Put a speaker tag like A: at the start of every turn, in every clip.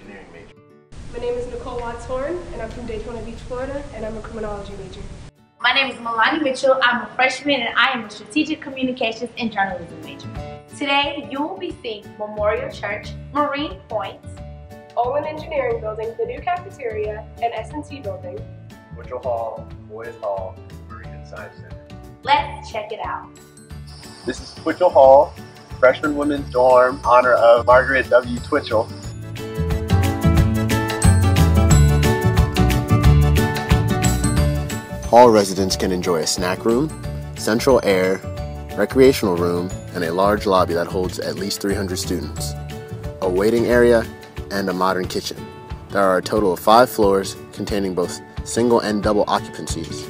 A: engineering major.
B: My name is Nicole Watts Horn, and I'm from Daytona Beach, Florida, and I'm a
C: criminology major.
D: My name is Milani Mitchell. I'm a freshman, and I am a strategic communications and journalism major. Today, you will be seeing Memorial Church, Marine Points,
C: Olin Engineering Building, the new cafeteria, and S&T Building,
A: Mitchell Hall, Boys Hall, Marine Science Center.
D: Let's check it out.
A: This is Twitchell Hall, freshman women's dorm, honor of Margaret W. Twitchell. Hall residents can enjoy a snack room, central air, recreational room, and a large lobby that holds at least 300 students, a waiting area, and a modern kitchen. There are a total of five floors containing both single and double occupancies.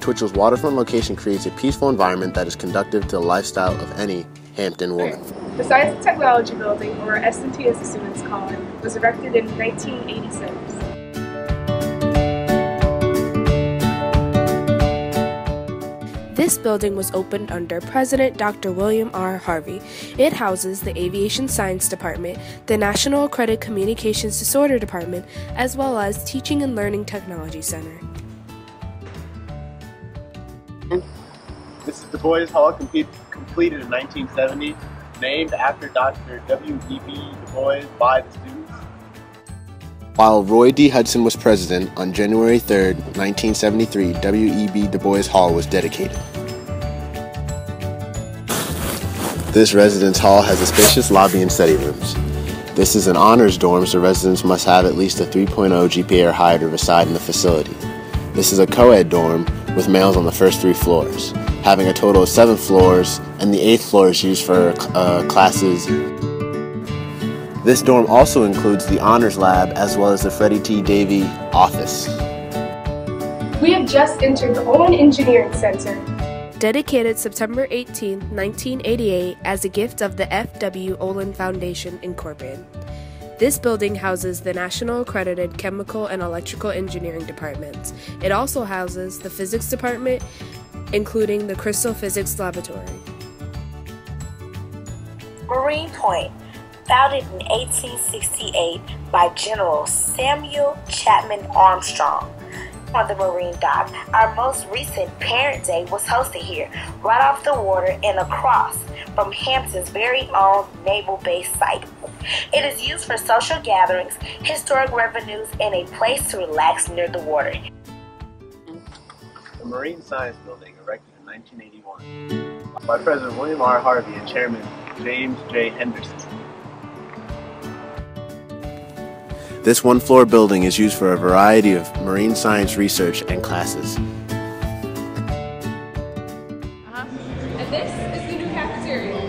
A: Twitchell's waterfront location creates a peaceful environment that is conducive to the lifestyle of any Hampton woman.
C: The Science and Technology Building, or S&T as the students call it, was erected in 1986.
B: This building was opened under President Dr. William R. Harvey. It houses the Aviation Science Department, the National Accredited Communications Disorder Department, as well as Teaching and Learning Technology Center.
A: This is Du Bois Hall, complete, completed in 1970, named after Dr. W.E.B. Du Bois by the students. While Roy D. Hudson was president, on January 3, 1973, W.E.B. Du Bois Hall was dedicated. This residence hall has a spacious lobby and study rooms. This is an honors dorm, so residents must have at least a 3.0 GPA or higher to reside in the facility. This is a co-ed dorm with males on the first three floors, having a total of seven floors, and the eighth floor is used for uh, classes this dorm also includes the Honors Lab as well as the Freddye T. Davy office.
C: We have just entered the Olin Engineering Center.
B: Dedicated September 18, 1988 as a gift of the F.W. Olin Foundation, Incorporated. This building houses the National Accredited Chemical and Electrical Engineering departments. It also houses the Physics Department, including the Crystal Physics Laboratory.
E: Marine Point founded in 1868 by General Samuel Chapman Armstrong on the Marine Dock. Our most recent Parent Day was hosted here, right off the water and across from Hampton's very own naval base site. It is used for social gatherings, historic revenues, and a place to relax near the water.
A: The Marine Science Building, erected in 1981 by President William R. Harvey and Chairman James J. Henderson. This one floor building is used for a variety of marine science research and classes.
C: Uh-huh. And this is the new cafeteria.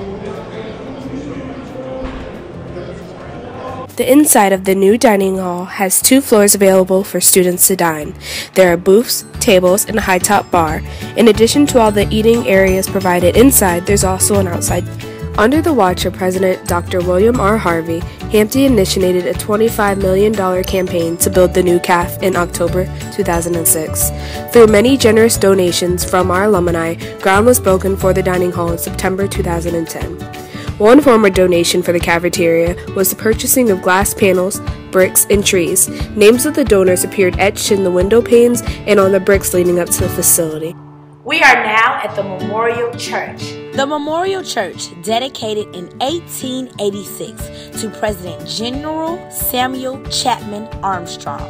B: The inside of the new dining hall has two floors available for students to dine. There are booths, tables, and a high top bar. In addition to all the eating areas provided inside, there's also an outside under the watch of President Dr. William R. Harvey, Hampton initiated a $25 million campaign to build the new CAF in October 2006. Through many generous donations from our alumni, ground was broken for the dining hall in September 2010. One former donation for the cafeteria was the purchasing of glass panels, bricks, and trees. Names of the donors appeared etched in the window panes and on the bricks leading up to the facility.
D: We are now at the Memorial Church.
E: The Memorial Church, dedicated in 1886 to President General Samuel Chapman Armstrong.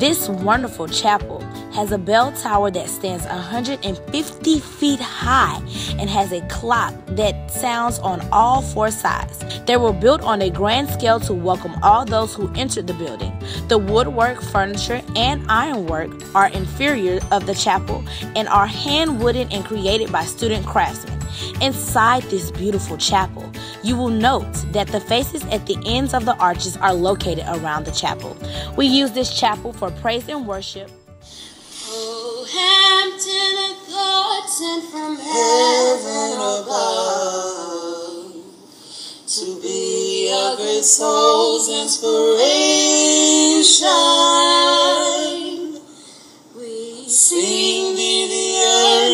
E: This wonderful chapel has a bell tower that stands 150 feet high and has a clock that sounds on all four sides. They were built on a grand scale to welcome all those who entered the building. The woodwork, furniture, and ironwork are inferior of the chapel and are hand wooden and created by student craftsmen. Inside this beautiful chapel, you will note that the faces at the ends of the arches are located around the chapel. We use this chapel for praise and worship.
F: Oh, Hampton, from heaven above to be a great soul's inspiration. We sing thee the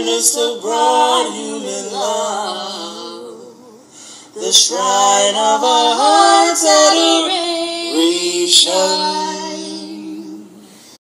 F: earnest of broad the shrine of our heart's adoration.